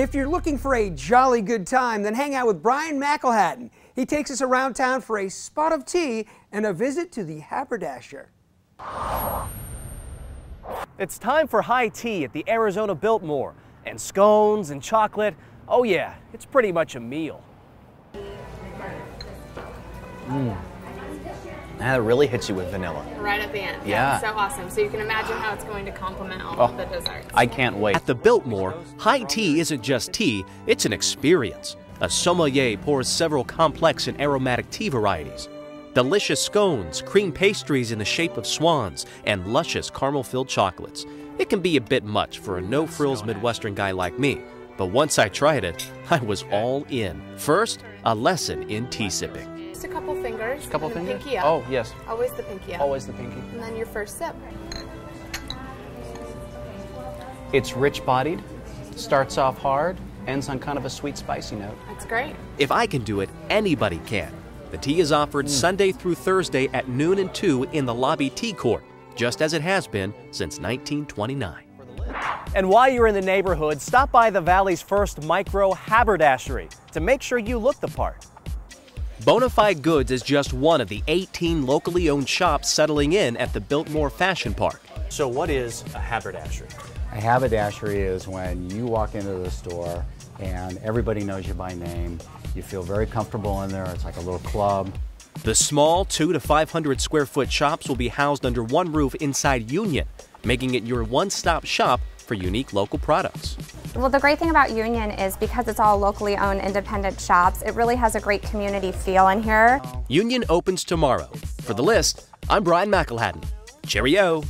If you're looking for a jolly good time, then hang out with Brien McElhatten. He takes us around town for a spot of tea and a visit to the Haberdasher. It's time for high tea at the Arizona Biltmore. And scones and chocolate. Oh, yeah, it's pretty much a meal. Mm. That really hits you with vanilla. Right at the end. Yeah. So awesome. So you can imagine how it's going to complement all Oh. of the desserts. I can't wait. At the Biltmore, high tea isn't just tea, it's an experience. A sommelier pours several complex and aromatic tea varieties. Delicious scones, cream pastries in the shape of swans, and luscious caramel filled chocolates. It can be a bit much for a no frills Midwestern guy like me, but once I tried it, I was all in. First, a lesson in tea sipping. Just a couple fingers. Couple fingers? Pinky up. Oh, yes. Always the pinky up. Always the pinky. And then your first sip. It's rich bodied, starts off hard, ends on kind of a sweet, spicy note. That's great. If I can do it, anybody can. The tea is offered mm. Sunday through Thursday at noon and 2 in the lobby tea court, just as it has been since 1929. And while you're in the neighborhood, stop by the Valley's first micro haberdashery to make sure you look the part. Bonafide Goods is just one of the 18 locally owned shops settling in at the Biltmore Fashion Park. So, what is a haberdashery? A haberdashery is when you walk into the store and everybody knows you by name. You feel very comfortable in there. It's like a little club. The small, two to 500 square foot shops will be housed under one roof inside Union, making it your one stop shop for unique local products. Well, the great thing about Union is because it's all locally owned independent shops, it really has a great community feel in here. Union opens tomorrow. For the list, I'm Brien McElhatten. Cheerio.